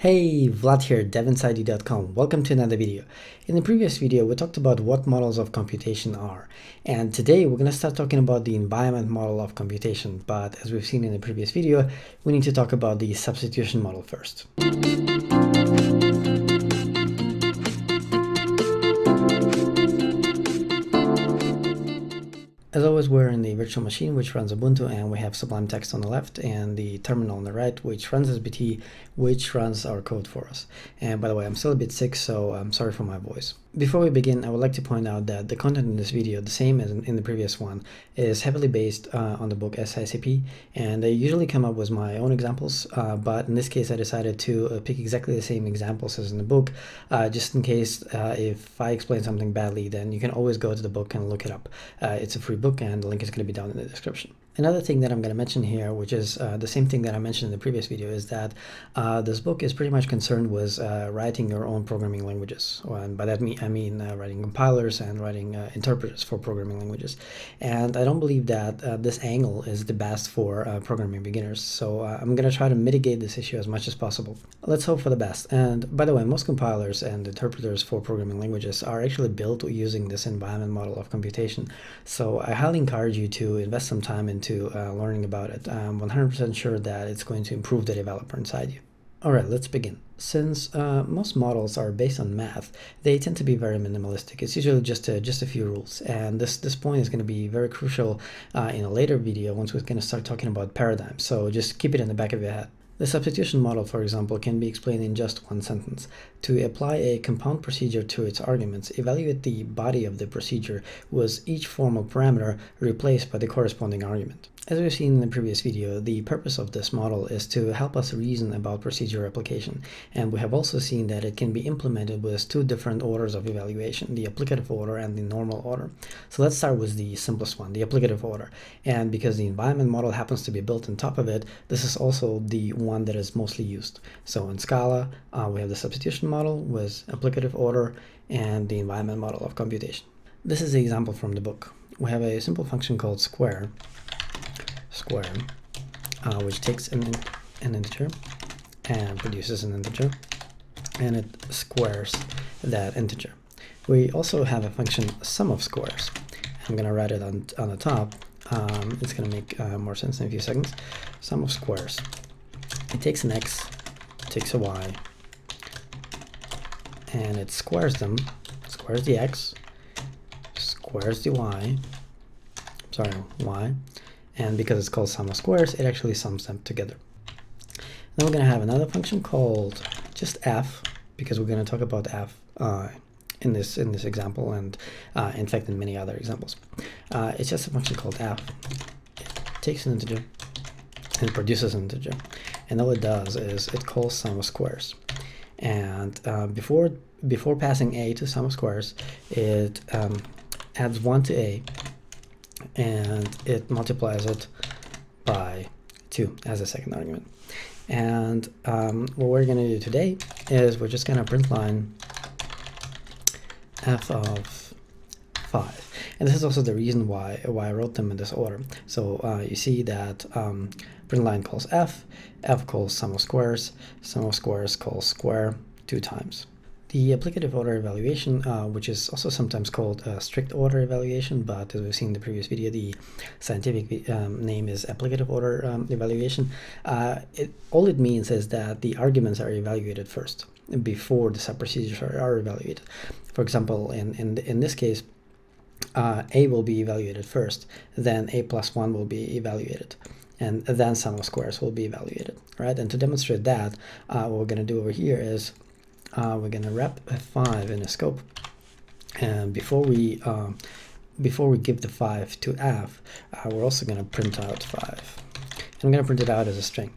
Hey, Vlad here, devinsideyou.com. Welcome to another video. In the previous video, we talked about what models of computation are. And today we're going to start talking about the environment model of computation. But as we've seen in the previous video, we need to talk about the substitution model first. As always, we're in the virtual machine, which runs Ubuntu, and we have Sublime Text on the left and the terminal on the right, which runs SBT, which runs our code for us. And by the way, I'm still a bit sick, so I'm sorry for my voice. Before we begin, I would like to point out that the content in this video, the same as in the previous one, is heavily based uh, on the book SICP, and I usually come up with my own examples, uh, but in this case I decided to uh, pick exactly the same examples as in the book, uh, just in case uh, if I explain something badly, then you can always go to the book and look it up. Uh, it's a free book and the link is going to be down in the description. Another thing that I'm going to mention here, which is uh, the same thing that I mentioned in the previous video, is that uh, this book is pretty much concerned with uh, writing your own programming languages. And by that mean, I mean uh, writing compilers and writing uh, interpreters for programming languages. And I don't believe that uh, this angle is the best for programming beginners. So I'm going to try to mitigate this issue as much as possible. Let's hope for the best. And by the way, most compilers and interpreters for programming languages are actually built using this environment model of computation. So I highly encourage you to invest some time into into uh, learning about it. I'm 100% sure that it's going to improve the developer inside you. Alright, let's begin. Since uh, most models are based on math, they tend to be very minimalistic. It's usually just a, just a few rules, and this, this point is going to be very crucial uh, in a later video once we're going to start talking about paradigms, so just keep it in the back of your head. The substitution model, for example, can be explained in just one sentence. To apply a compound procedure to its arguments, evaluate the body of the procedure with each formal parameter replaced by the corresponding argument. As we've seen in the previous video, the purpose of this model is to help us reason about procedure application, and we have also seen that it can be implemented with two different orders of evaluation, the applicative order and the normal order. So let's start with the simplest one, the applicative order. And because the environment model happens to be built on top of it, this is also the that is mostly used. So in Scala, uh, we have the substitution model with applicative order and the environment model of computation. This is the example from the book. We have a simple function called square square, uh, which takes an, an integer and produces an integer, and it squares that integer. We also have a function sum of squares. I'm going to write it on, on the top. Um, it's going to make uh, more sense in a few seconds. Sum of squares. It takes an x, takes a y, and it squares them, squares the x, squares the y, sorry, y, and because it's called sum of squares, it actually sums them together. Then we're going to have another function called just f, because we're going to talk about f uh, in this in this example, and uh, in fact in many other examples. Uh, it's just a function called f. It takes an integer and produces an integer, and all it does is it calls sum of squares. And uh, before before passing a to sum of squares, it um, adds one to a and it multiplies it by 2 as a second argument. And um, what we're going to do today is we're just going to print line f of 5. And this is also the reason why, why I wrote them in this order. So uh, you see that um, print line calls f, f calls sum of squares, sum of squares calls square two times. The applicative order evaluation, uh, which is also sometimes called strict order evaluation, but as we've seen in the previous video, the scientific um, name is applicative order um, evaluation. Uh, it, all it means is that the arguments are evaluated first before the subprocedures are, are evaluated. For example, in, in, in this case, uh, a will be evaluated first, then a plus 1 will be evaluated and then sum of squares will be evaluated, right? And to demonstrate that, uh, what we're going to do over here is uh, we're going to wrap a 5 in a scope. And before we um, before we give the 5 to f uh, we're also going to print out 5 and I'm going to print it out as a string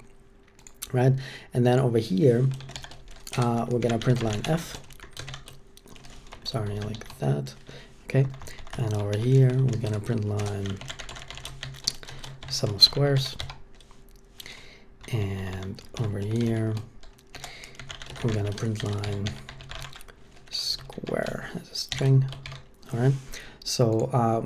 right? And then over here uh, we're going to print line f. Sorry like that. Okay and over here we're to print line sum of squares. And over here we're to print line square as a string. All right so uh,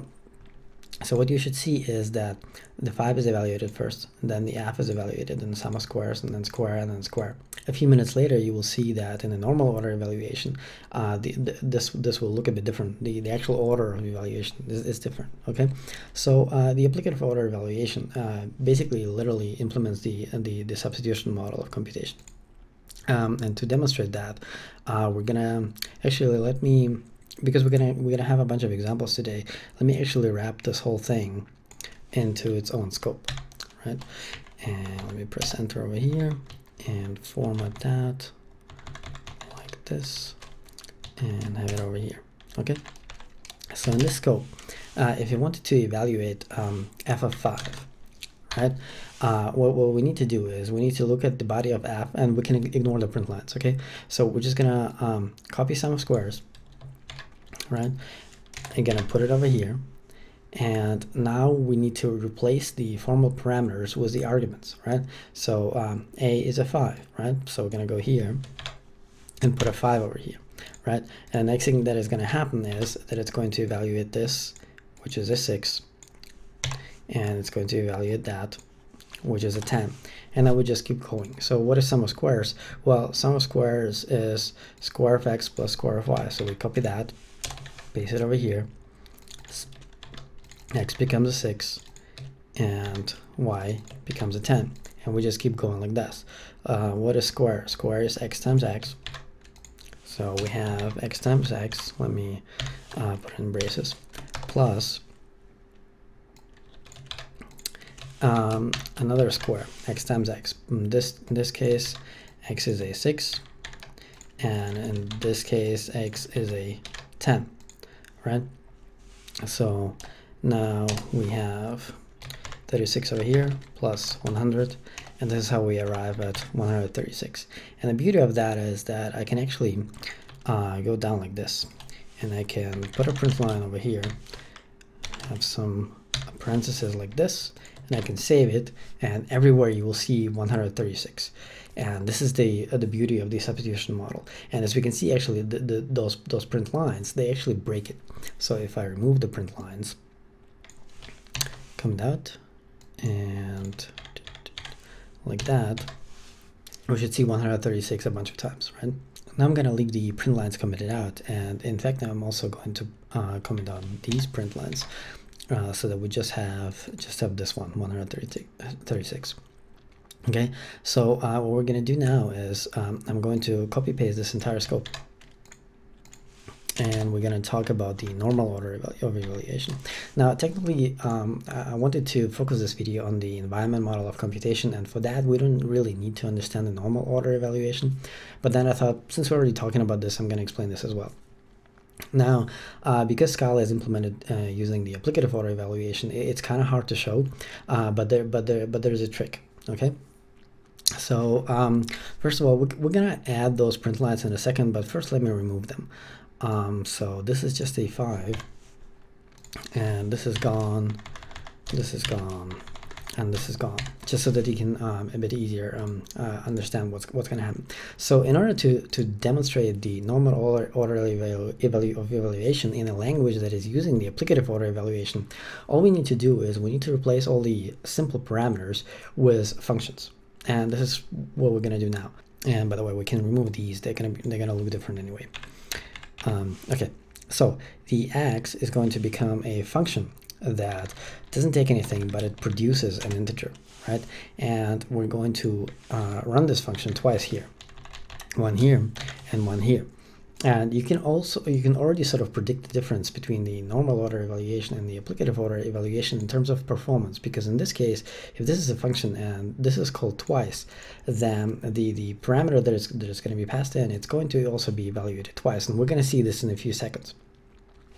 so what you should see is that the 5 is evaluated first then the f is evaluated and the sum of squares and then square and then square a few minutes later, you will see that in a normal order evaluation, uh, the, the, this this will look a bit different. The, the actual order of evaluation is, is different, okay? So uh, the applicative order evaluation uh, basically literally implements the, the, the substitution model of computation. Um, and to demonstrate that, uh, we're gonna actually let me because we're gonna we're gonna have a bunch of examples today. Let me actually wrap this whole thing into its own scope, right? And let me press enter over here and format that like this and have it over here. Okay. So in this scope, uh, if you wanted to evaluate um, f of five, right? Uh, what, what we need to do is we need to look at the body of f and we can ignore the print lines, okay? So we're just gonna um, copy sum of squares, right? And gonna put it over here. And now we need to replace the formal parameters with the arguments, right? So um, a is a 5, right? So we're gonna go here and put a 5 over here, right? And the next thing that is gonna happen is that it's going to evaluate this, which is a 6, and it's going to evaluate that which is a 10 and then we just keep going so what is sum of squares well sum of squares is square of x plus square of y so we copy that paste it over here x becomes a 6 and y becomes a 10 and we just keep going like this uh, what is square square is x times x so we have x times x let me uh, put in braces plus um, another square, x times x. In this, in this case, x is a 6, and in this case, x is a 10, right? So now we have 36 over here plus 100, and this is how we arrive at 136. And the beauty of that is that I can actually uh, go down like this, and I can put a print line over here, have some parentheses like this, and I can save it and everywhere you will see 136 and this is the uh, the beauty of the substitution model. And as we can see actually the, the, those those print lines they actually break it. So if I remove the print lines come out and like that we should see 136 a bunch of times right? Now I'm going to leave the print lines commented out and in fact I'm also going to uh, comment on these print lines uh, so that we just have just have this one 136 okay? So uh, what we're going to do now is um, I'm going to copy paste this entire scope and we're going to talk about the normal order of evaluation. Now, technically, um, I wanted to focus this video on the environment model of computation, and for that, we don't really need to understand the normal order evaluation. But then I thought, since we're already talking about this, I'm going to explain this as well. Now, uh, because Scala is implemented uh, using the applicative order evaluation, it's kind of hard to show, uh, but there, but there, but there's a trick. Okay. So um, first of all, we're, we're gonna add those print lines in a second, but first let me remove them. Um, so this is just a five, and this is gone. This is gone and this is gone just so that you can um, a bit easier um, uh, understand what's what's going to happen. So in order to to demonstrate the normal order, orderly evalu of evaluation in a language that is using the applicative order evaluation all we need to do is we need to replace all the simple parameters with functions. And this is what we're going to do now. And by the way we can remove these. They're going to they're going to look different anyway um, okay so the x is going to become a function that doesn't take anything, but it produces an integer, right? And we're going to uh, run this function twice here, one here and one here. And you can also, you can already sort of predict the difference between the normal order evaluation and the applicative order evaluation in terms of performance. Because in this case, if this is a function and this is called twice, then the, the parameter that is, that is going to be passed in, it's going to also be evaluated twice. And we're going to see this in a few seconds.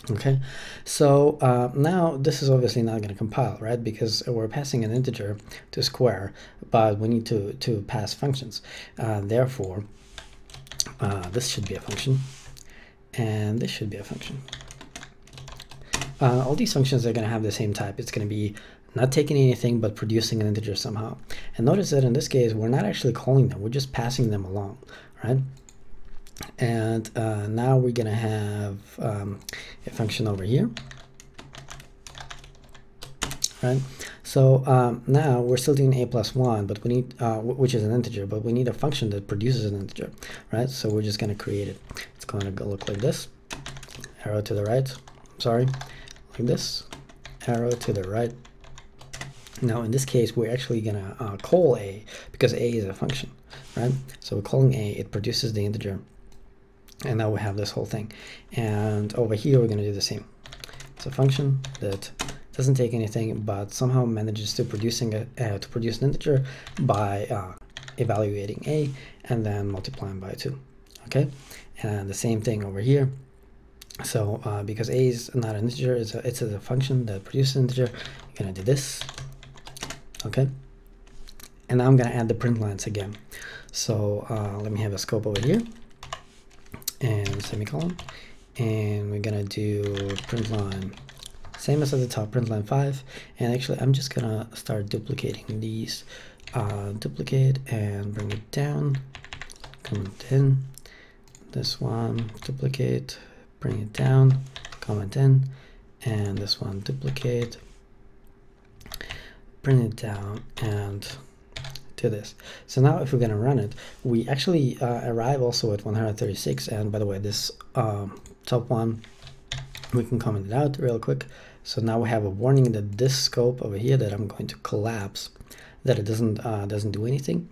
Okay, so uh, now this is obviously not going to compile, right? Because we're passing an integer to square, but we need to, to pass functions. Uh, therefore, uh, this should be a function, and this should be a function. Uh, all these functions are going to have the same type. It's going to be not taking anything, but producing an integer somehow. And notice that in this case, we're not actually calling them. We're just passing them along, right? and uh, now we're gonna have um, a function over here right So um, now we're still doing a plus 1, but we need, uh, which is an integer, but we need a function that produces an integer, right? So we're just going to create it. It's going to look like this, arrow to the right, sorry, like this, arrow to the right. Now in this case, we're actually going to uh, call a, because a is a function, right? So we're calling a, it produces the integer, and now we have this whole thing. And over here, we're going to do the same. It's a function that doesn't take anything, but somehow manages to producing a, uh, to produce an integer by uh, evaluating a and then multiplying by 2. Okay, and the same thing over here. So uh, because a is not an integer, it's a, it's a function that produces an integer, you're going to do this. Okay, and I'm going to add the print lines again. So uh, let me have a scope over here and semicolon and we're gonna do print line same as at the top print line 5 and actually I'm just gonna start duplicating these. Uh, duplicate and bring it down. Comment in this one duplicate bring it down. Comment in and this one duplicate. Bring it down and to this. So now if we're to run it, we actually uh, arrive also at 136. And by the way, this um, top one, we can comment it out real quick. So now we have a warning that this scope over here that I'm going to collapse, that it doesn't uh, doesn't do anything.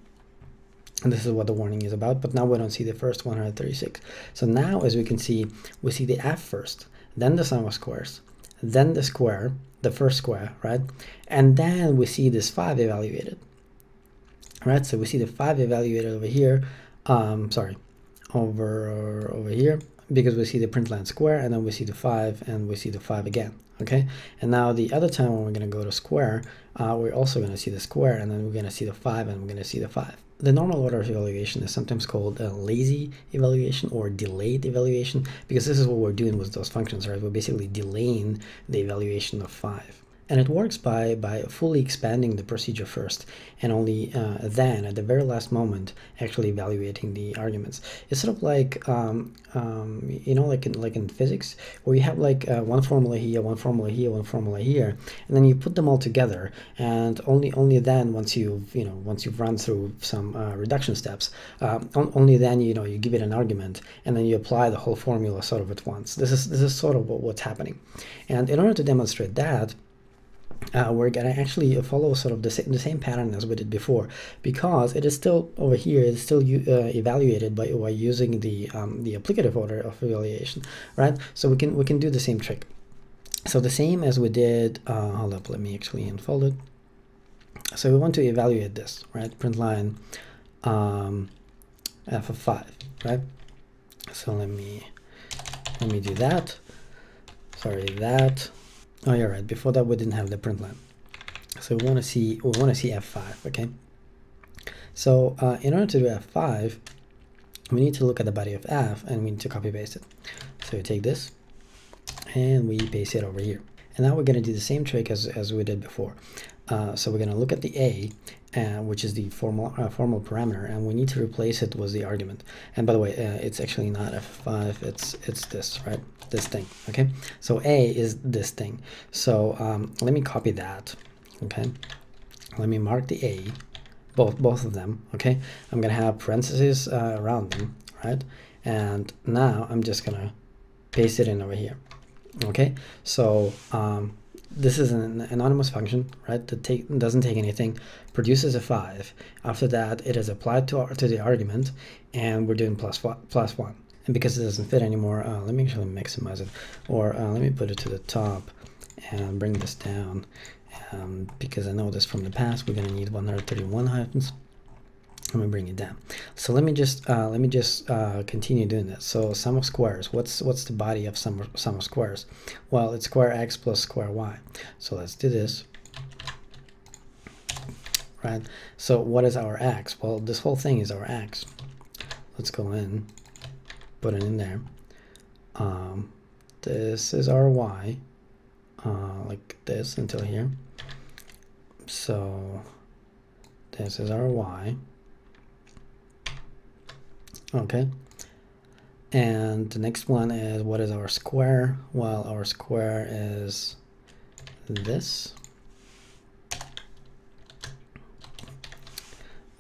And this is what the warning is about, but now we don't see the first 136. So now, as we can see, we see the f first, then the sum of squares, then the square, the first square, right? And then we see this 5 evaluated right so we see the 5 evaluated over here um sorry over over here because we see the print line square and then we see the 5 and we see the 5 again okay? And now the other time when we're going to go to square uh, we're also going to see the square and then we're going to see the 5 and we're going to see the 5 the normal order of evaluation is sometimes called a lazy evaluation or delayed evaluation because this is what we're doing with those functions right? We're basically delaying the evaluation of 5 and it works by, by fully expanding the procedure first and only uh, then, at the very last moment, actually evaluating the arguments. It's sort of like, um, um, you know, like in, like in physics, where you have like uh, one formula here, one formula here, one formula here, and then you put them all together, and only only then, once you've, you know, once you've run through some uh, reduction steps, um, only then, you know, you give it an argument, and then you apply the whole formula sort of at once. This is, this is sort of what's happening. And in order to demonstrate that, uh, we're gonna actually follow sort of the, the same pattern as we did before because it is still over here it's still uh, evaluated by, by using the um, the applicative order of evaluation right? So we can we can do the same trick. So the same as we did uh, hold up let me actually unfold it. So we want to evaluate this right? Print line um, f of 5 right? So let me let me do that. Sorry that Oh, you're right. Before that, we didn't have the print line. So we want to see we want to see F5. Okay. So uh, in order to do F5, we need to look at the body of F and we need to copy paste it. So we take this and we paste it over here. And now we're going to do the same trick as, as we did before. Uh, so we're going to look at the A, uh, which is the formal uh, formal parameter, and we need to replace it with the argument. And by the way, uh, it's actually not f5, it's it's this, right? This thing, okay? So A is this thing. So um, let me copy that, okay? Let me mark the A, both both of them, okay? I'm gonna have parentheses uh, around them, right? And now I'm just gonna paste it in over here, okay? So um, this is an anonymous function, right, that take, doesn't take anything, produces a 5. After that, it is applied to, our, to the argument, and we're doing plus, plus 1. And because it doesn't fit anymore, uh, let me actually maximize it, or uh, let me put it to the top and bring this down, um, because I know this from the past, we're going to need 131 hyphens. Let me bring it down. So let me just uh, let me just uh, continue doing this. So sum of squares. What's what's the body of sum of, sum of squares? Well, it's square x plus square y. So let's do this. Right. So what is our x? Well, this whole thing is our x. Let's go in, put it in there. Um, this is our y, uh, like this until here. So this is our y okay and the next one is what is our square well our square is this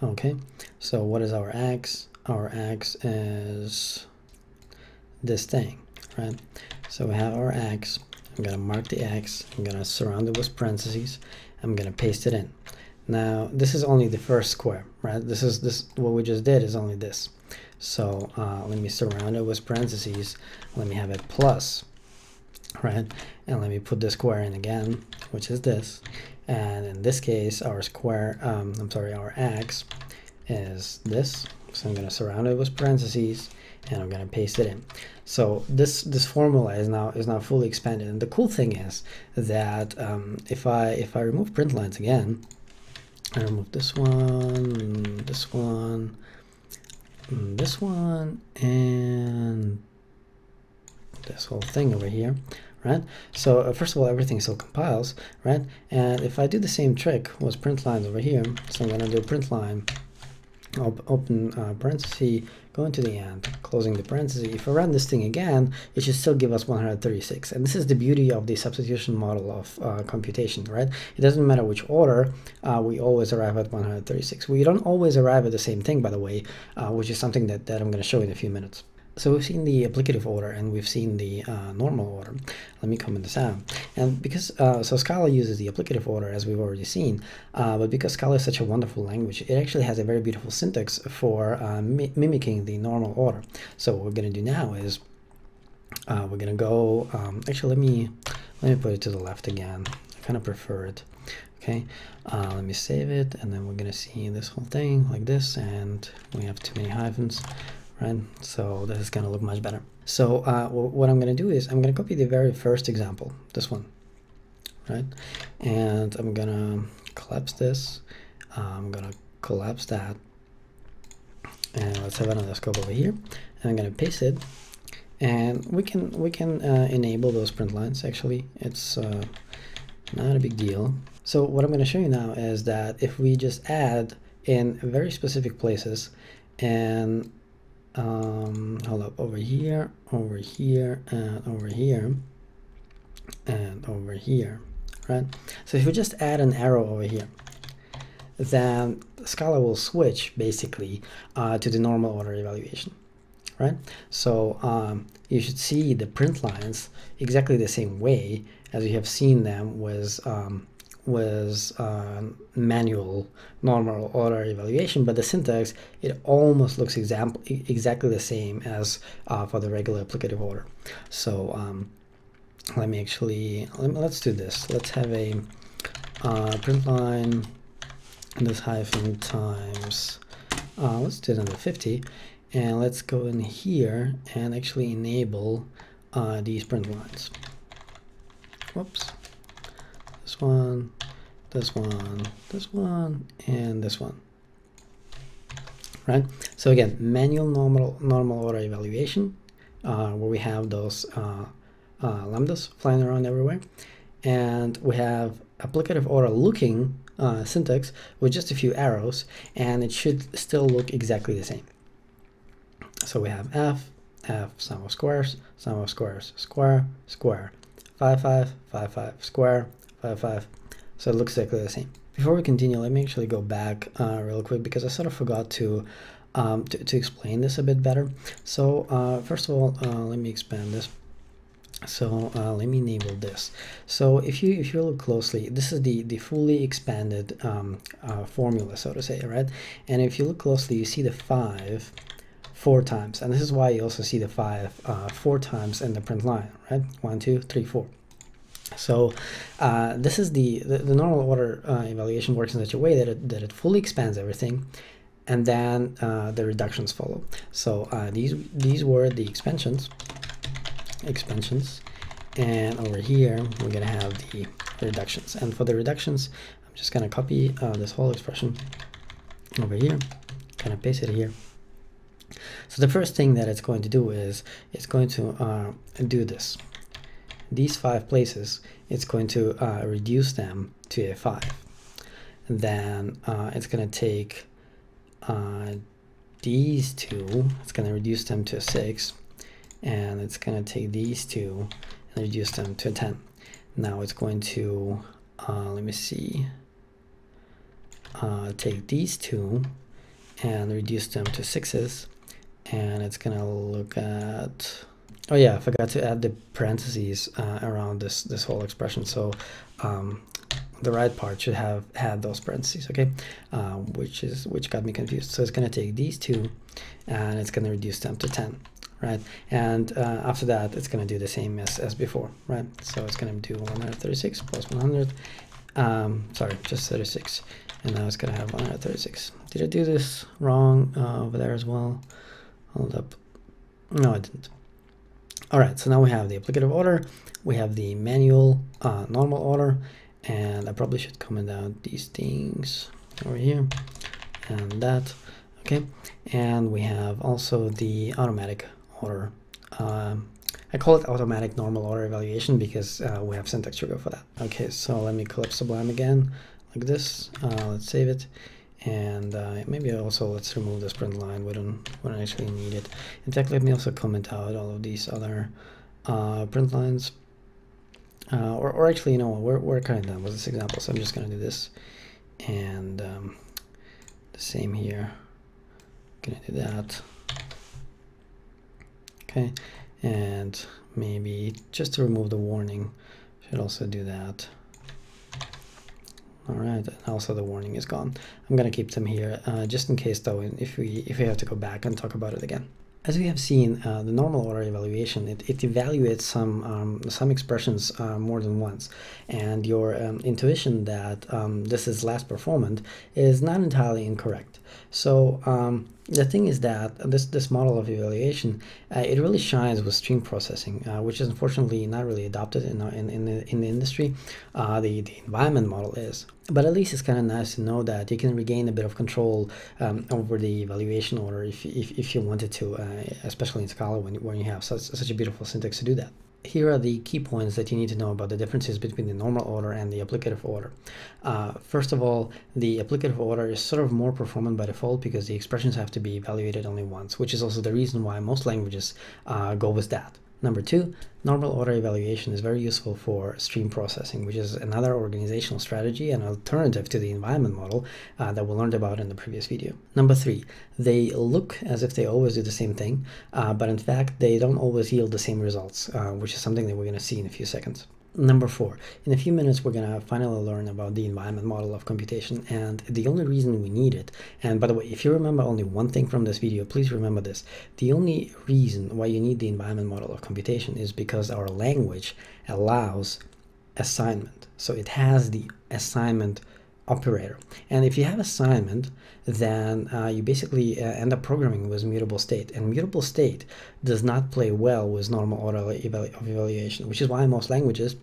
Okay, so what is our x? Our x is this thing, right? So we have our x. I'm gonna mark the x. I'm gonna surround it with parentheses. I'm gonna paste it in. Now this is only the first square, right? This is this what we just did is only this. So uh, let me surround it with parentheses. Let me have it plus, right? And let me put the square in again, which is this. And in this case, our square, um, I'm sorry, our x is this. So I'm going to surround it with parentheses and I'm going to paste it in. So this this formula is now is now fully expanded. And the cool thing is that um, if I if I remove print lines again, I remove this one, this one, this one, and this whole thing over here, right? So uh, first of all, everything still compiles, right? And if I do the same trick with print lines over here, so I'm gonna do print line, open uh, parenthesis, go into the end, closing the parenthesis. If I run this thing again, it should still give us 136. And this is the beauty of the substitution model of uh, computation, right? It doesn't matter which order, uh, we always arrive at 136. We don't always arrive at the same thing, by the way, uh, which is something that, that I'm going to show in a few minutes. So we've seen the applicative order and we've seen the uh, normal order. Let me comment this out. And because, uh, so Scala uses the applicative order as we've already seen, uh, but because Scala is such a wonderful language, it actually has a very beautiful syntax for uh, mi mimicking the normal order. So what we're going to do now is uh, we're going to go, um, actually let me, let me put it to the left again. I kind of prefer it. Okay, uh, let me save it and then we're going to see this whole thing like this and we have too many hyphens right? So this is gonna look much better. So uh, what I'm gonna do is I'm gonna copy the very first example, this one, right? And I'm gonna collapse this. I'm gonna collapse that. And let's have another scope over here. And I'm gonna paste it. And we can we can uh, enable those print lines. Actually, it's uh, not a big deal. So what I'm to show you now is that if we just add in very specific places and um, hold up over here over here and over here and over here right? So if we just add an arrow over here then Scala will switch basically uh, to the normal order evaluation right? So um, you should see the print lines exactly the same way as you have seen them with um, was uh, manual normal order evaluation, but the syntax, it almost looks example, exactly the same as uh, for the regular applicative order. So um, let me actually, let let's do this. Let's have a uh, print line this hyphen times, uh, let's do under 50, and let's go in here and actually enable uh, these print lines. Whoops this one, this one, this one, and this one. Right? So again, manual normal normal order evaluation, uh, where we have those uh, uh, lambdas flying around everywhere, and we have applicative order looking uh, syntax with just a few arrows, and it should still look exactly the same. So we have f, f, sum of squares, sum of squares, square, square, 5, 5, 5, 5, square, 5, 5. So it looks exactly the same. Before we continue, let me actually go back uh, real quick because I sort of forgot to, um, to, to, explain this a bit better. So uh, first of all, uh, let me expand this. So uh, let me enable this. So if you if you look closely, this is the the fully expanded um, uh, formula, so to say, right? And if you look closely, you see the five four times, and this is why you also see the five uh, four times in the print line, right? One, two, three, four. So uh, this is the, the, the normal order uh, evaluation works in such a way that it, that it fully expands everything and then uh, the reductions follow. So uh, these these were the expansions, expansions, and over here we're gonna have the reductions. And for the reductions, I'm just gonna copy uh, this whole expression over here, kind of paste it here. So the first thing that it's going to do is it's going to uh, do this these five places, it's going to uh, reduce them to a 5. And then uh, it's going to take uh, these two, it's going to reduce them to a 6, and it's going to take these two and reduce them to a 10. Now it's going to, uh, let me see, uh, take these two and reduce them to sixes and it's gonna look at oh yeah I forgot to add the parentheses uh, around this this whole expression. So um, the right part should have had those parentheses okay? Uh, which is which got me confused. So it's to take these two and it's to reduce them to 10 right? And uh, after that it's to do the same as, as before right? So it's to do 136 plus 100 um, sorry just 36 and now it's to have 136 did I do this wrong uh, over there as well? Hold up. No I didn't all right so now we have the applicative order. We have the manual uh, normal order and I probably should comment out these things over here and that okay? And we have also the automatic order. Um, I call it automatic normal order evaluation because uh, we have syntax trigger for that. Okay so let me call up Sublime again like this. Uh, let's save it and uh, maybe also let's remove this print line. We don't we don't actually need it. In fact let me also comment out all of these other uh, print lines. Uh, or, or actually you know what? We're, we're kind of done with this example so I'm just gonna do this. And um, the same here. Gonna do that. Okay. And maybe just to remove the warning should also do that all right and also the warning is gone i'm gonna keep them here uh, just in case though if we if we have to go back and talk about it again as we have seen, uh, the normal order evaluation, it, it evaluates some, um, some expressions uh, more than once. And your um, intuition that um, this is less performant is not entirely incorrect. So um, the thing is that this, this model of evaluation, uh, it really shines with stream processing, uh, which is unfortunately not really adopted in, in, in, the, in the industry. Uh, the, the environment model is. But at least it's kind of nice to know that you can regain a bit of control um, over the evaluation order if, if, if you wanted to, uh, especially in Scala when, when you have such, such a beautiful syntax to do that here are the key points that you need to know about the differences between the normal order and the applicative order. Uh, first of all, the applicative order is sort of more performant by default because the expressions have to be evaluated only once, which is also the reason why most languages uh, go with that. Number two, normal order evaluation is very useful for stream processing, which is another organizational strategy and alternative to the environment model uh, that we learned about in the previous video. Number three, they look as if they always do the same thing, uh, but in fact, they don't always yield the same results, uh, which is something that we're going to see in a few seconds. Number four, in a few minutes, we're to finally learn about the environment model of computation and the only reason we need it. And by the way, if you remember only one thing from this video, please remember this. The only reason why you need the environment model of computation is because our language allows assignment. So it has the assignment operator. And if you have assignment, then uh, you basically uh, end up programming with mutable state. And mutable state does not play well with normal order of evaluation, which is why most languages,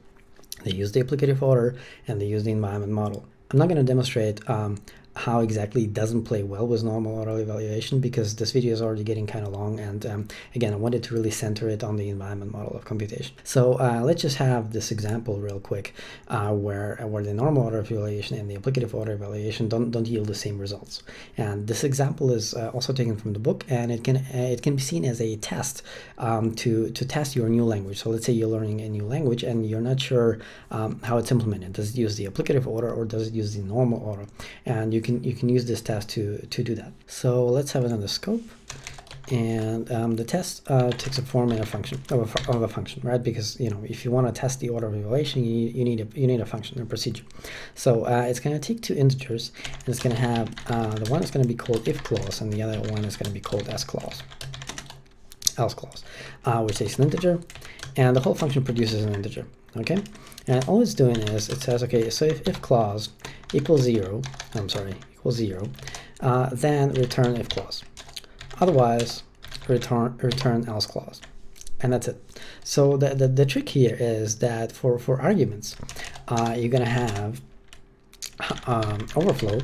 they use the applicative order and they use the environment model. I'm not going to demonstrate um, how exactly it doesn't play well with normal order evaluation because this video is already getting kind of long and um, again I wanted to really center it on the environment model of computation. So uh, let's just have this example real quick uh, where where the normal order evaluation and the applicative order evaluation don't, don't yield the same results. And this example is uh, also taken from the book and it can it can be seen as a test um, to, to test your new language. So let's say you're learning a new language and you're not sure um, how it's implemented. Does it use the applicative order or does it use the normal order? And you can you can use this test to to do that. So let's have another scope, and um, the test uh, takes a form a function of a, of a function, right? Because you know if you want to test the order of evaluation, you, you need a you need a function, a procedure. So uh, it's going to take two integers, and it's going to have uh, the one is going to be called if clause, and the other one is going to be called else clause. Else clause, uh, which takes an integer, and the whole function produces an integer. Okay, and all it's doing is it says, okay, so if if clause equals zero, I'm sorry, equals zero, uh, then return if clause. Otherwise, return return else clause. And that's it. So the, the, the trick here is that for, for arguments, uh, you're going to have um, overflow,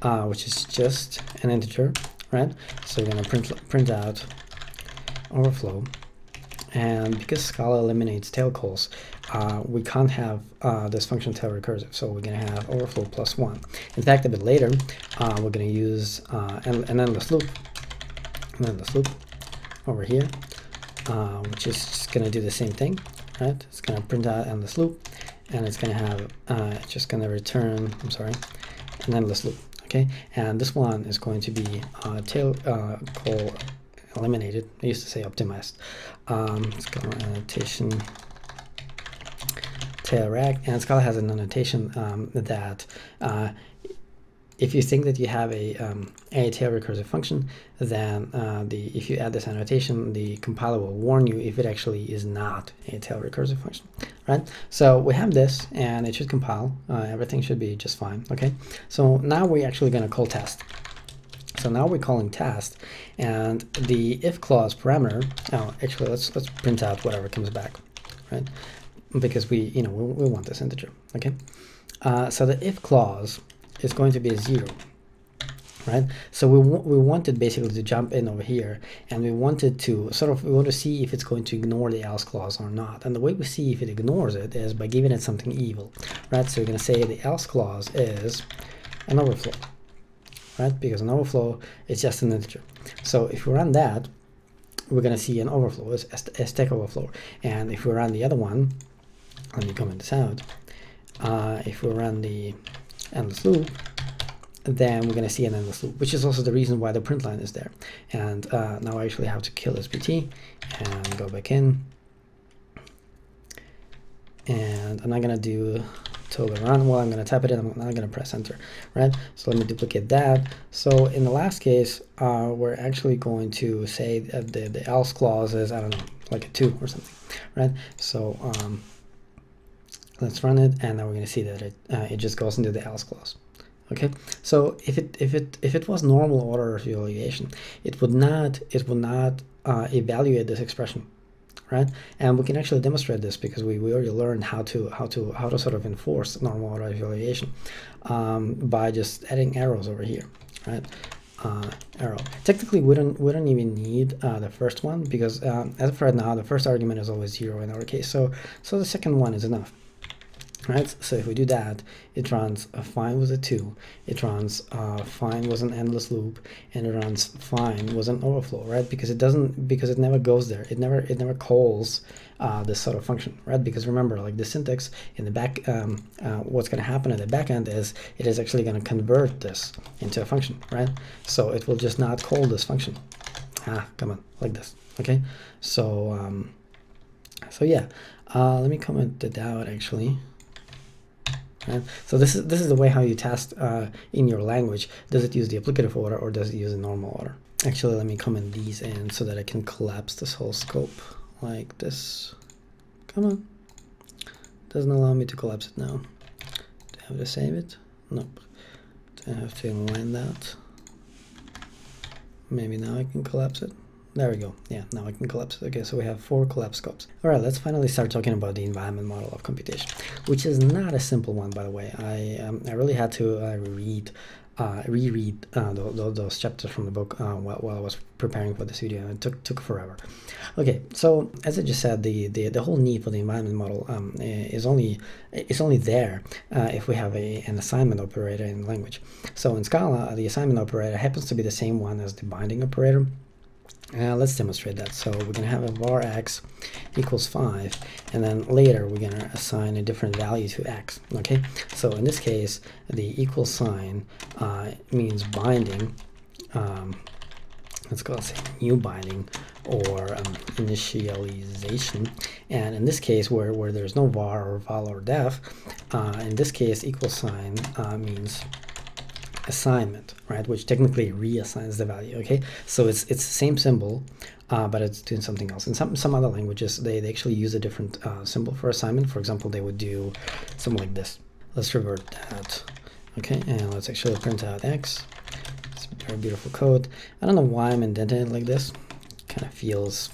uh, which is just an integer, right? So you're going to print, print out overflow. And because Scala eliminates tail calls, uh, we can't have uh, this function tail recursive, so we're going to have overflow plus 1. In fact, a bit later, uh, we're going to use uh, an, an, endless loop, an endless loop over here, uh, which is just going to do the same thing, right? It's going to print out endless loop, and it's going to have, uh, just going to return, I'm sorry, an endless loop, okay and this one is going to be tail call eliminated I used to say optimized um, Scala annotation tailrec and Scala has an annotation um, that uh, if you think that you have a, um, a tail recursive function, then uh, the if you add this annotation, the compiler will warn you if it actually is not a tail recursive function, right? So we have this, and it should compile. Uh, everything should be just fine, okay? So now we're actually going to call test. So now we're calling test, and the if clause parameter. Oh, actually, let's let's print out whatever comes back, right? Because we you know we, we want this integer, okay? Uh, so the if clause is going to be zero right? So we, we wanted basically to jump in over here and we wanted to sort of we want to see if it's going to ignore the else clause or not. And the way we see if it ignores it is by giving it something evil right? So we're going to say the else clause is an overflow right? Because an overflow is just an integer. So if we run that we're going to see an overflow a stack overflow. And if we run the other one let me comment this out uh, if we run the endless loop, then we're going to see an endless loop, which is also the reason why the print line is there. And uh, now I actually have to kill SBT and go back in. And I'm not going to do tilde run. Well, I'm going to type it in. I'm not going to press enter, right? So let me duplicate that. So in the last case, uh, we're actually going to say that the, the else clause is, I don't know, like a 2 or something, right? So um, let's run it and now we're going to see that it uh, it just goes into the else clause. Okay? So if it if it if it was normal order of evaluation it would not it would not uh, evaluate this expression right? And we can actually demonstrate this because we, we already learned how to how to how to sort of enforce normal order of evaluation um, by just adding arrows over here right? Uh, arrow. Technically, we don't we don't even need uh, the first one because um, as of right now, the first argument is always zero in our case. So so the second one is enough right? So if we do that, it runs a fine with a 2, it runs uh, fine was an endless loop, and it runs fine was an overflow, right? Because it doesn't, because it never goes there. It never, it never calls uh, this sort of function, right? Because remember, like the syntax in the back, um, uh, what's going to happen at the back end is it is actually going to convert this into a function, right? So it will just not call this function. Ah, come on, like this, okay? So, um, so yeah, uh, let me comment it out actually. So this is this is the way how you test uh, in your language. Does it use the applicative order or does it use the normal order? Actually, let me comment these in so that I can collapse this whole scope like this. Come on. Doesn't allow me to collapse it now. Do I have to save it? Nope. Do I have to inline that? Maybe now I can collapse it. There we go. Yeah, now I can collapse. Okay, so we have four collapse scopes. All right, let's finally start talking about the environment model of computation, which is not a simple one, by the way. I um, I really had to uh, read uh, reread uh, those chapters from the book uh, while, while, I was preparing for this video. And it took took forever. Okay, so as I just said, the the, the whole need for the environment model um, is only is only there uh, if we have a, an assignment operator in language. So in Scala, the assignment operator happens to be the same one as the binding operator. Uh, let's demonstrate that. So we're going to have a var x equals 5, and then later we're going to assign a different value to x. Okay, so in this case, the equal sign uh, means binding. Um, let's go say new binding or um, initialization. And in this case, where, where there's no var or val or def, uh, in this case, equal sign uh, means assignment, right? Which technically reassigns the value. Okay, so it's it's the same symbol, uh, but it's doing something else. In some some other languages, they, they actually use a different uh, symbol for assignment. For example, they would do something like this. Let's revert that. Okay, and let's actually print out x. It's very beautiful code. I don't know why I'm indenting it like this. Kind of feels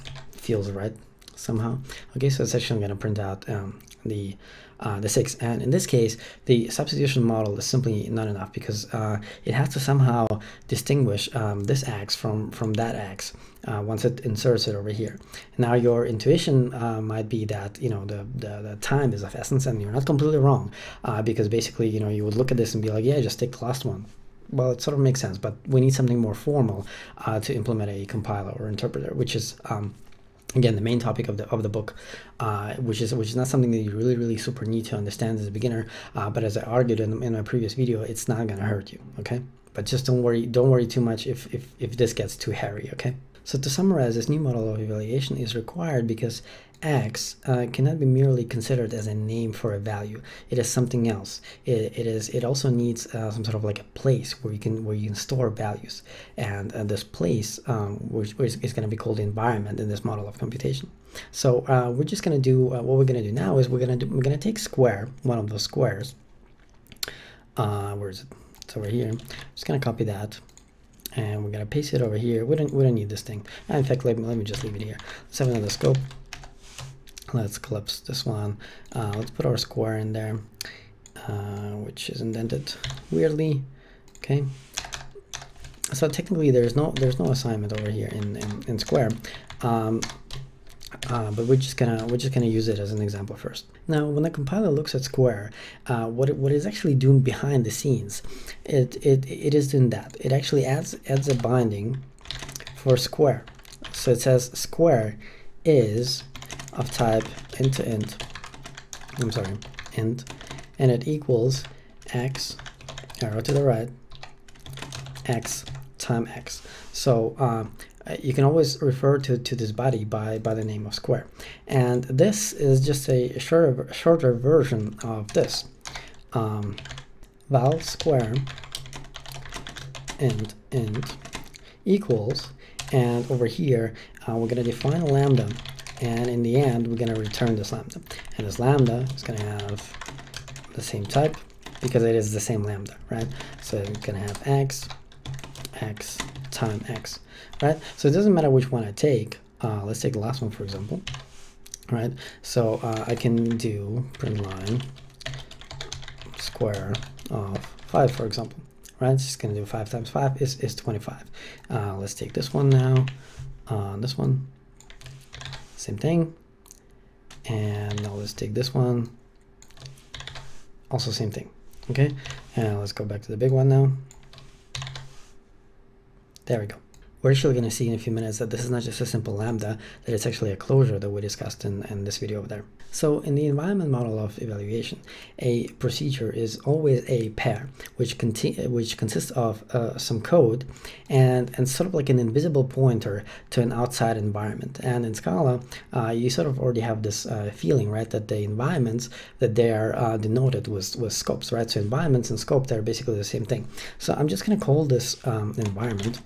feels right somehow. Okay, so it's actually I'm going to print out um, the uh, the 6. And in this case, the substitution model is simply not enough because uh, it has to somehow distinguish um, this x from, from that x uh, once it inserts it over here. Now your intuition uh, might be that, you know, the, the, the, time is of essence and you're not completely wrong uh, because basically, you know, you would look at this and be like, yeah, just take the last one well, it sort of makes sense, but we need something more formal uh, to implement a compiler or interpreter, which is um, again the main topic of the of the book uh, which is which is not something that you really really super need to understand as a beginner uh, but as I argued in, in my previous video it's not gonna hurt you okay? But just don't worry don't worry too much if if, if this gets too hairy okay? So to summarize, this new model of evaluation is required because x uh, cannot be merely considered as a name for a value. It is something else. It, it is. It also needs uh, some sort of like a place where you can where you can store values, and uh, this place, um, which, which is going to be called environment in this model of computation. So uh, we're just going to do uh, what we're going to do now is we're going to we're going to take square one of those squares. Uh, where is it? It's over here. just going to copy that and we're gonna paste it over here. We don't we don't need this thing. in fact, let me let me just leave it here. Let's have another scope. Let's collapse this one. Uh, let's put our square in there, uh, which is indented weirdly. Okay. So technically, there's no there's no assignment over here in in, in Square. Um, uh, but we're just gonna we're just gonna use it as an example first. Now, when the compiler looks at Square, uh, what it, what it's actually doing behind the scenes, it it it is doing that. It actually adds adds a binding for Square. So it says Square is of type int to int. I'm sorry, int, and it equals x arrow to the right x time x. So um, you can always refer to, to this body by, by the name of square. And this is just a shorter, shorter version of this. Um, val square int int equals, and over here, uh, we're going to define a lambda, and in the end, we're going to return this lambda. And this lambda is going to have the same type, because it is the same lambda, right? So we're going to have x, x, time x, right? So it doesn't matter which one I take. Uh, let's take the last one, for example, right? So uh, I can do print line square of 5, for example, right? It's just going to do 5 times 5 is, is 25. Uh, let's take this one now. Uh, this one, same thing. And now let's take this one. Also same thing. Okay, and let's go back to the big one now. There we go. We're actually going to see in a few minutes that this is not just a simple lambda, that it's actually a closure that we discussed in, in this video over there. So in the environment model of evaluation, a procedure is always a pair, which, which consists of uh, some code and, and sort of like an invisible pointer to an outside environment. And in Scala, uh, you sort of already have this uh, feeling, right, that the environments that they are uh, denoted with, with scopes, right? So environments and scope, they're basically the same thing. So I'm just going to call this um, environment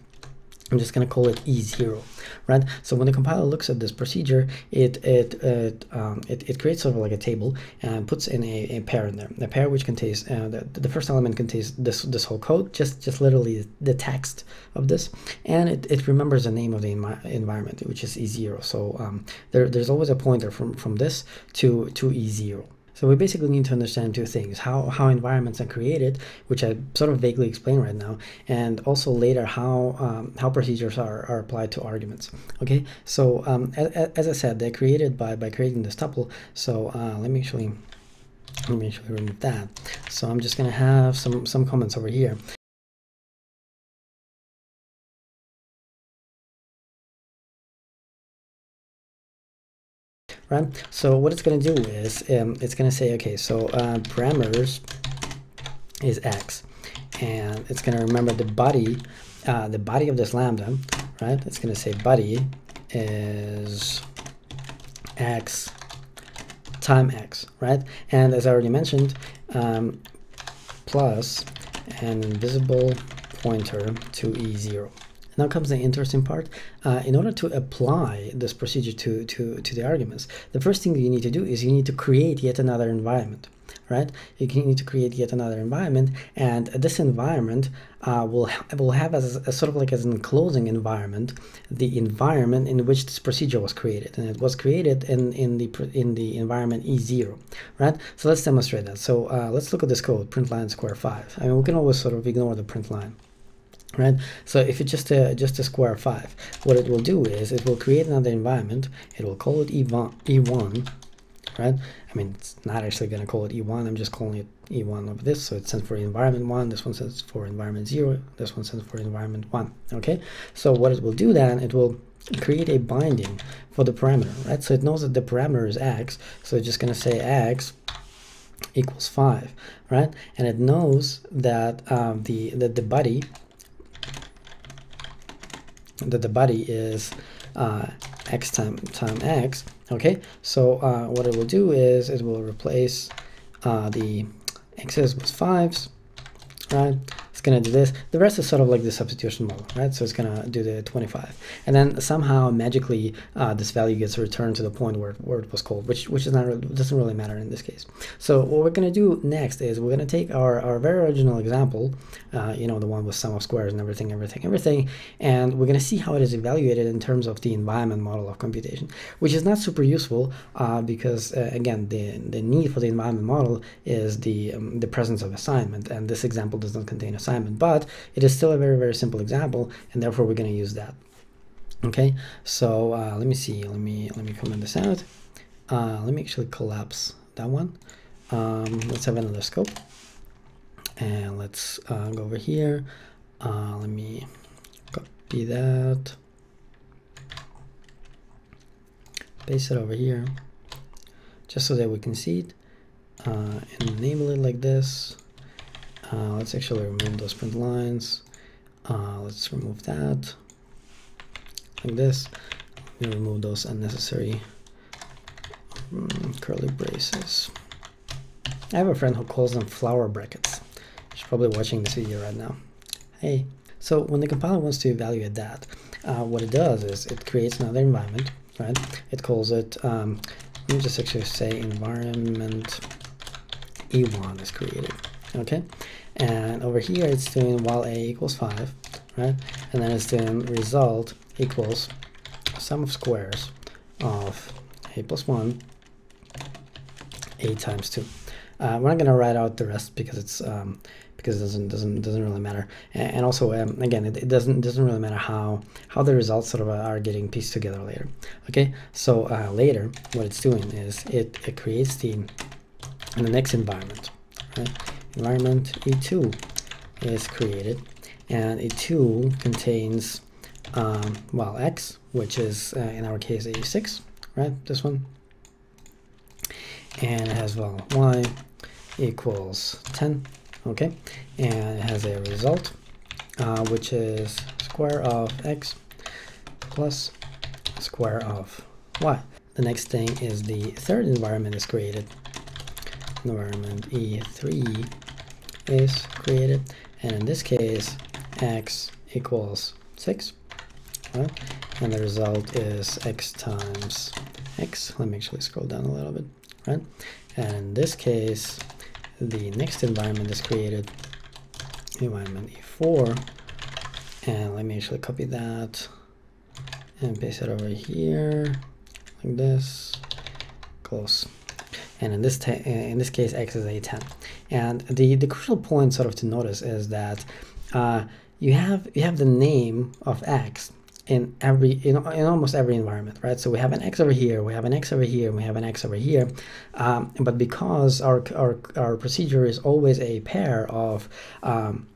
I'm just going to call it E0, right? So when the compiler looks at this procedure, it it it, um, it, it, creates sort of like a table and puts in a, a pair in there. A pair which contains uh, the, the first element contains this this whole code, just just literally the text of this, and it, it remembers the name of the envi environment, which is E0. So um, there, there's always a pointer from from this to to E0. So we basically need to understand two things, how, how environments are created, which I sort of vaguely explain right now, and also later how, um, how procedures are, are applied to arguments. Okay, so um, as, as, I said, they're created by, by creating this tuple. So uh, let me actually let me actually remove that. So I'm just gonna have some, some comments over here. Right? So what it's going to do is um, it's going to say, okay, so uh, parameters is x, and it's going to remember the body, uh, the body of this lambda, right? It's going to say body is x time x, right? And as I already mentioned, um, plus an invisible pointer to e0. Now comes the interesting part. Uh, in order to apply this procedure to, to, to the arguments, the first thing you need to do is you need to create yet another environment right? You need to create yet another environment, and this environment uh, will ha will have as a, sort of like as an enclosing environment the environment in which this procedure was created, and it was created in in the in the environment E0, right? So let's demonstrate that. So uh, let's look at this code: print line square five. I mean, we can always sort of ignore the print line right? So if it's just a just a square 5 what it will do is it will create another environment. It will call it e1 e1 right? I mean it's not actually going to call it e1 i'm just calling it e1 of this. So it sends for environment 1 this one stands for environment 0 this one sends for environment 1 okay? So what it will do then it will create a binding for the parameter right? So it knows that the parameter is x. So it's just going to say x equals 5 right? And it knows that um, the that the body that the body is uh, x time time x okay? So uh, what it will do is it will replace uh, the x's with fives right it's going to do this. The rest is sort of like the substitution model, right? So it's going to do the 25. And then somehow magically uh, this value gets returned to the point where, where it was called, which which is not really, doesn't really matter in this case. So what we're going to do next is we're going to take our, our very original example, uh, you know, the one with sum of squares and everything, everything, everything, and we're going to see how it is evaluated in terms of the environment model of computation, which is not super useful uh, because, uh, again, the, the need for the environment model is the, um, the presence of assignment, and this example does not contain assignment assignment, but it is still a very, very simple example, and therefore we're going to use that. Okay, so uh, let me see. Let me let me comment this out. Uh, let me actually collapse that one. Um, let's have another scope, and let's uh, go over here. Uh, let me copy that, paste it over here, just so that we can see it, uh, and enable it like this. Uh, let's actually remove those print lines. Uh, let's remove that like this. Remove those unnecessary um, curly braces. I have a friend who calls them flower brackets. She's probably watching this video right now. Hey. So when the compiler wants to evaluate that, uh, what it does is it creates another environment, right? It calls it, um, let me just actually say environment E1 is created, okay? And over here it's doing while a equals 5 right? And then it's doing result equals sum of squares of a plus 1 a times 2 uh, we're not going to write out the rest because it's um, because it doesn't doesn't doesn't really matter. And, also um, again it, it, doesn't doesn't really matter how how the results sort of are getting pieced together later okay? So uh, later what it's doing is it, it creates the in the next environment right environment E2 is created and E2 contains um, val X which is uh, in our case A6 right this one? And it has val Y equals 10 okay? And it has a result uh, which is square of X plus square of Y. The next thing is the third environment is created environment E3 is created and in this case x equals 6 right? and the result is x times x. Let me actually scroll down a little bit right? And in this case the next environment is created environment e4 and let me actually copy that and paste it over here like this. Close and in this in this case x is a 10 and the the crucial point sort of to notice is that uh, you have you have the name of x in every in, in almost every environment right so we have an x over here we have an x over here we have an x over here um, but because our, our our procedure is always a pair of um,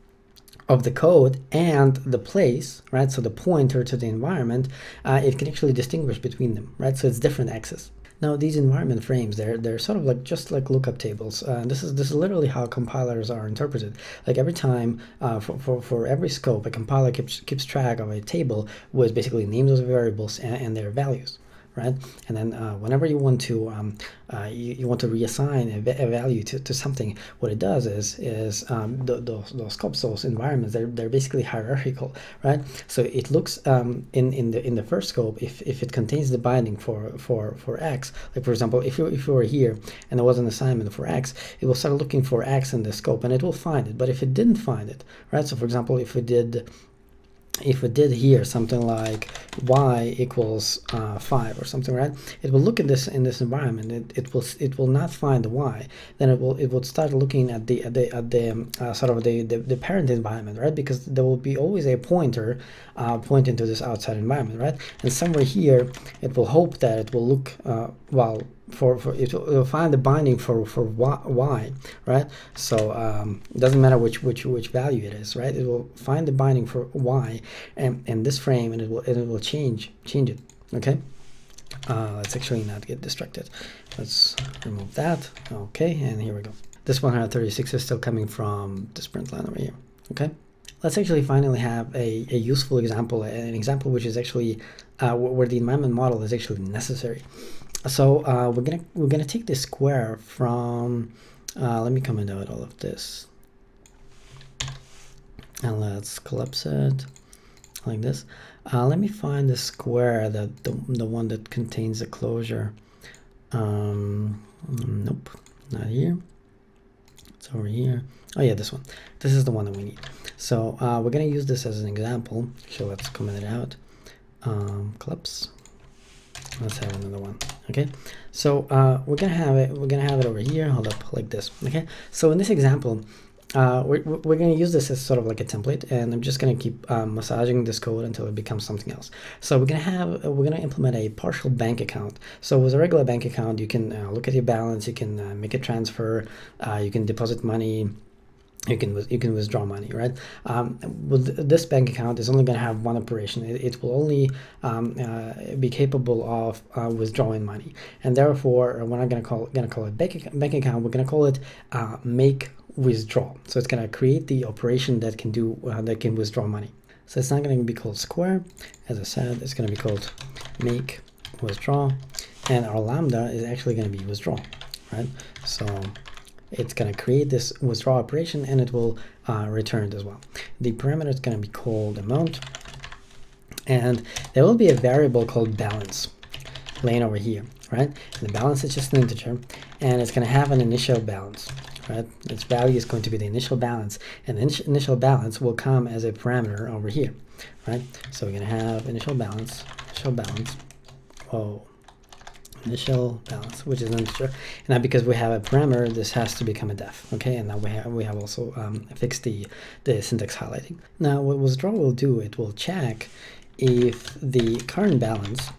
of the code and the place, right? So the pointer to the environment, uh, it can actually distinguish between them, right? So it's different x's. Now these environment frames, they're they're sort of like just like lookup tables. Uh, this is this is literally how compilers are interpreted. Like every time uh, for, for, for every scope, a compiler keeps keeps track of a table with basically names of variables and, and their values right? And then uh, whenever you want to um, uh, you, you, want to reassign a, a, value to, to something, what it does is is um, those, those scopes, those environments, they're, they're basically hierarchical, right? So it looks um, in in the in the first scope if, if it contains the binding for for for x, like for example, if you if you were here and there was an assignment for x, it will start looking for x in the scope and it will find it. But if it didn't find it, right? So for example, if we did if we did here something like y equals uh, 5 or something right? It will look at this in this environment. It, it will it will not find the y. Then it will it will start looking at the at the, at the uh, sort of the, the, the parent environment right? Because there will be always a pointer uh, pointing to this outside environment right? And somewhere here it will hope that it will look uh, well for, for it will, find the binding for for y, right? So um, it doesn't matter which which which value it is right? It will find the binding for y and and this frame and it will and it will change change it okay? Uh, let's actually not get distracted. Let's remove that okay and here we go. This 136 is still coming from this print line over here okay? Let's actually finally have a, a useful example, an example which is actually uh, where the environment model is actually necessary. So uh, we're gonna we're gonna take this square from. Uh, let me comment out all of this, and let's collapse it like this. Uh, let me find the square that the the one that contains the closure. Um, nope, not here. It's over here. Oh yeah, this one. This is the one that we need. So uh, we're gonna use this as an example. So let's comment it out. Um, clips. Let's have another one. Okay. So uh, we're gonna have it. We're gonna have it over here. Hold up, like this. Okay. So in this example, uh, we're, we're going to use this as sort of like a template and I'm just going to keep um, massaging this code until it becomes something else. So we're going to have, we're going to implement a partial bank account. So with a regular bank account, you can uh, look at your balance, you can uh, make a transfer, uh, you can deposit money, you can you can withdraw money right um, with this bank account is only going to have one operation it, it will only um, uh, be capable of uh, withdrawing money and therefore we're not going to call going to call it bank, bank account we're going to call it uh, make withdraw. So it's going to create the operation that can do uh, that can withdraw money. So it's not going to be called square. As I said, it's going to be called make withdraw. And our lambda is actually going to be withdraw, right? So it's going to create this withdraw operation and it will uh, return it as well. The parameter is going to be called amount. And there will be a variable called balance laying over here, right? And the balance is just an integer and it's going to have an initial balance right? Its value is going to be the initial balance, and the initial balance will come as a parameter over here, right? So we're going to have initial balance, initial balance, oh, initial balance, which is an integer. And now because we have a parameter, this has to become a def, okay? And now we have, we have also um, fixed the, the syntax highlighting. Now what withdraw will do, it will check if the current balance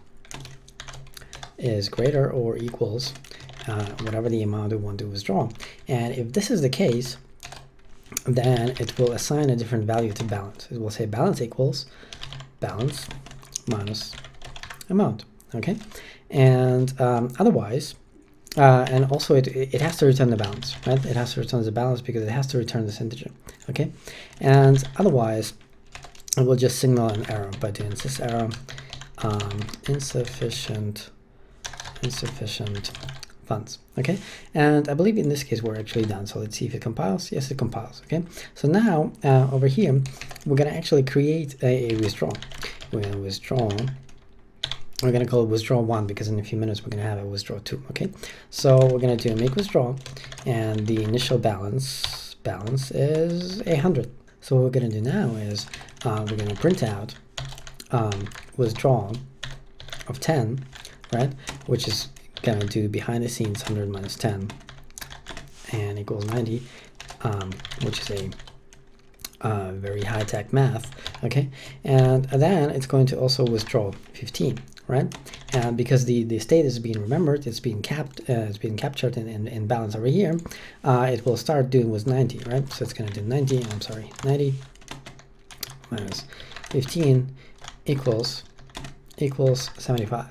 is greater or equals uh, whatever the amount we want to withdraw. And if this is the case, then it will assign a different value to balance. It will say balance equals balance minus amount, okay? And um, otherwise, uh, and also it, it has to return the balance, right? It has to return the balance because it has to return this integer, okay? And otherwise, it will just signal an error by doing this error. Um, insufficient insufficient funds okay? And I believe in this case we're actually done. So let's see if it compiles. Yes it compiles okay? So now uh, over here we're gonna actually create a, a withdraw we're gonna withdraw we're gonna call it withdraw one because in a few minutes we're gonna have a withdraw two okay? So we're gonna do make withdraw and the initial balance balance is a hundred. So what we're gonna do now is uh, we're gonna print out um, withdraw of 10 right? Which is gonna do behind the scenes 100 minus 10 and equals 90 um, which is a uh, very high-tech math okay? And then it's going to also withdraw 15 right and because the the state is being remembered it's being capped uh, it's being captured in, in, in balance over here uh, it will start doing with 90 right so it's going to do 90 I'm sorry 90 minus 15 equals equals 75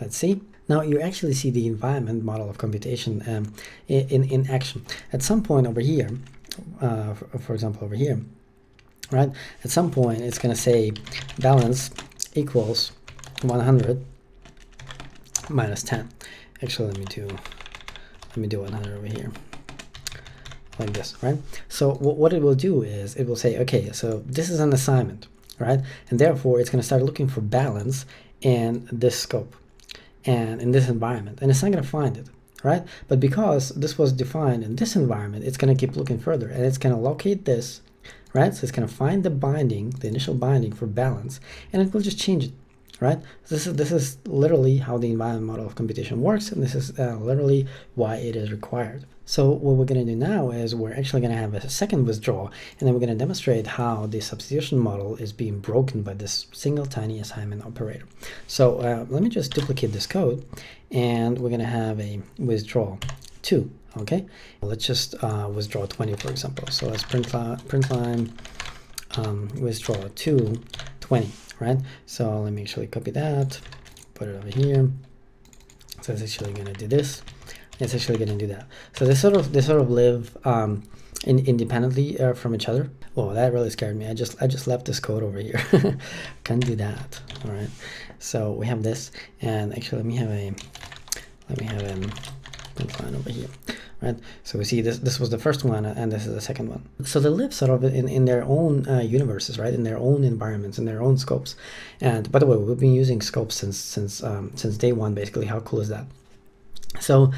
let's see now you actually see the environment model of computation um, in, in action. At some point over here, uh, for, for, example over here, right? At some point it's going to say balance equals 100 minus 10. Actually, let me do let me do 100 over here like this, right? So what it will do is it will say, okay, so this is an assignment, right? And therefore it's going to start looking for balance in this scope and in this environment and it's not going to find it right but because this was defined in this environment it's going to keep looking further and it's going to locate this right so it's going to find the binding the initial binding for balance and it will just change it right this is this is literally how the environment model of computation works and this is uh, literally why it is required so what we're going to do now is we're actually going to have a second withdraw, and then we're going to demonstrate how the substitution model is being broken by this single tiny assignment operator. So uh, let me just duplicate this code, and we're going to have a withdraw 2, okay? Let's just uh, withdraw 20, for example. So let's print, print line um, withdraw 2, 20, right? So let me actually copy that, put it over here. So it's actually to do this it's actually to do that. So they sort of they sort of live um, in, independently uh, from each other. Oh, that really scared me. I just I just left this code over here. Can't do that. All right. So we have this, and actually let me have a let me have a line over here right? So we see this this was the first one, and this is the second one. So they live sort of in, in their own uh, universes, right? In their own environments, in their own scopes. And by the way, we've been using scopes since since um, since day one, basically. How cool is that? So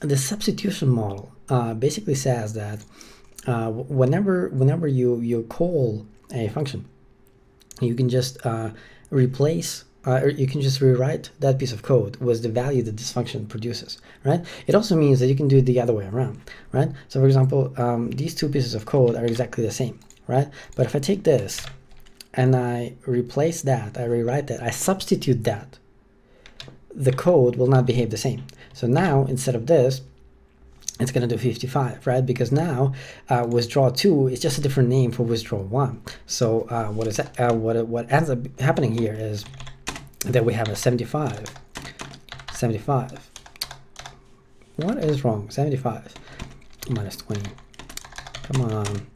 the substitution model uh, basically says that uh, whenever whenever you you call a function, you can just uh, replace uh, or you can just rewrite that piece of code with the value that this function produces, right? It also means that you can do it the other way around, right? So for example, um, these two pieces of code are exactly the same, right? But if I take this and I replace that, I rewrite that, I substitute that, the code will not behave the same. So now, instead of this, it's going to do 55, right? Because now uh, withdraw 2 is just a different name for withdraw 1. So uh, what is uh, what, what ends up happening here is that we have a 75. 75. What is wrong? 75 minus 20. Come on.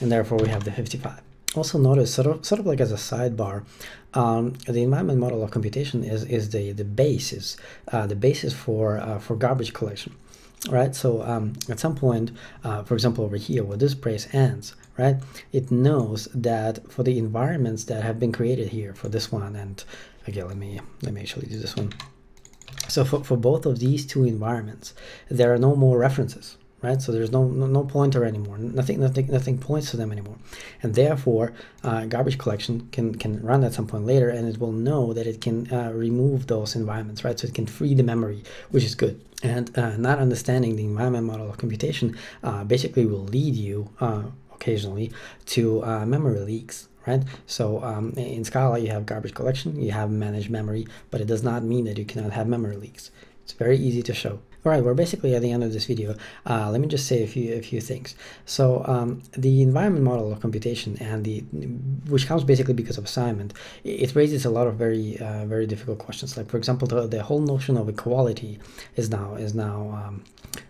And therefore we have the 55. Also notice, sort of, sort of like as a sidebar, um, the environment model of computation is, is the, the basis, uh, the basis for, uh, for garbage collection right? So um, at some point, uh, for example, over here, where this brace ends, right? It knows that for the environments that have been created here, for this one and again, let me let me actually do this one. So for, for both of these two environments there are no more references right? So there's no no, no pointer anymore. Nothing nothing nothing points to them anymore. And therefore uh, garbage collection can can run at some point later and it will know that it can uh, remove those environments right? So it can free the memory which is good. And uh, not understanding the environment model of computation uh, basically will lead you uh, occasionally to uh, memory leaks right? So um, in Scala, you have garbage collection, you have managed memory, but it does not mean that you cannot have memory leaks. It's very easy to show. All right, we're basically at the end of this video. Uh, let me just say a few a few things. So um, the environment model of computation and the which comes basically because of assignment, it raises a lot of very uh, very difficult questions. Like for example, the, the whole notion of equality is now is now um,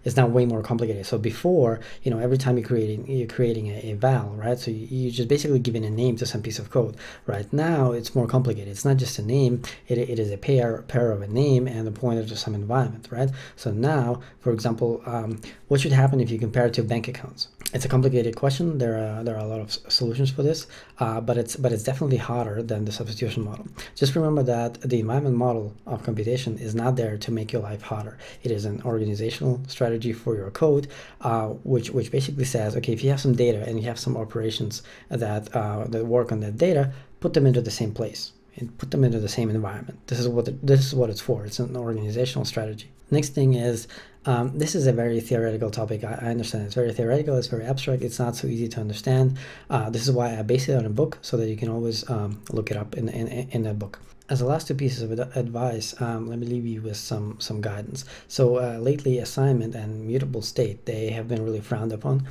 is now way more complicated. So before, you know, every time you're creating you're creating a, a val, right? So you, you just basically giving a name to some piece of code. Right now, it's more complicated. It's not just a name; it, it is a pair pair of a name and a pointer to some environment, right? So now, for example, um, what should happen if you compare it to bank accounts? It's a complicated question. There are there are a lot of solutions for this, uh, but it's but it's definitely harder than the substitution model. Just remember that the environment model of computation is not there to make your life harder. It is an organizational strategy for your code, uh, which which basically says, okay, if you have some data and you have some operations that uh, that work on that data, put them into the same place and put them into the same environment. This is what this is what it's for. It's an organizational strategy. Next thing is um, this is a very theoretical topic. I, I, understand it's very theoretical. It's very abstract. It's not so easy to understand. Uh, this is why I base it on a book so that you can always um, look it up in in in a book. As the last two pieces of advice, um, let me leave you with some some guidance. So uh, lately, assignment and mutable state they have been really frowned upon.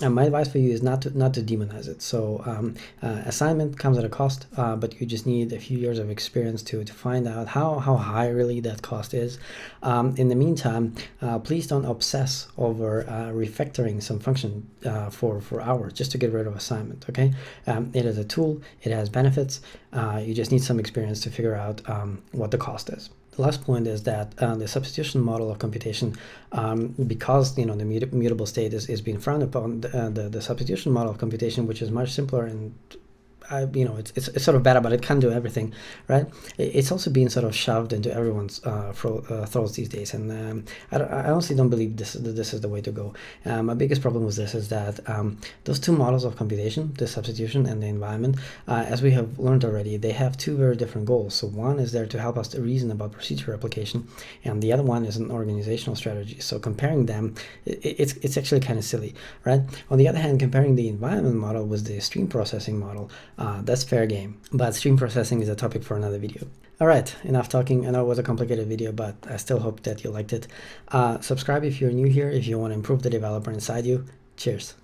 And my advice for you is not to not to demonize it. So um, uh, assignment comes at a cost, uh, but you just need a few years of experience to to find out how how high really that cost is. Um, in the meantime, uh, please don't obsess over uh, refactoring some function uh, for for hours just to get rid of assignment. Okay, um, it is a tool. It has benefits. Uh, you just need some experience to figure out um, what the cost is. The last point is that uh, the substitution model of computation, um, because you know the mutable state is, is being frowned upon, uh, the, the substitution model of computation, which is much simpler and I, you know, it's, it's, it's, sort of better, but it can do everything, right? It's also being sort of shoved into everyone's uh, uh, throats these days, and um, I, I, honestly don't believe this that this is the way to go. Um, my biggest problem with this is that um, those two models of computation, the substitution and the environment, uh, as we have learned already, they have two very different goals. So one is there to help us to reason about procedure application, and the other one is an organizational strategy. So comparing them, it, it's it's actually kind of silly, right? On the other hand, comparing the environment model with the stream processing model uh, that's fair game. But stream processing is a topic for another video. Alright, enough talking. I know it was a complicated video, but I still hope that you liked it. Uh, subscribe if you're new here, if you want to improve the developer inside you. Cheers.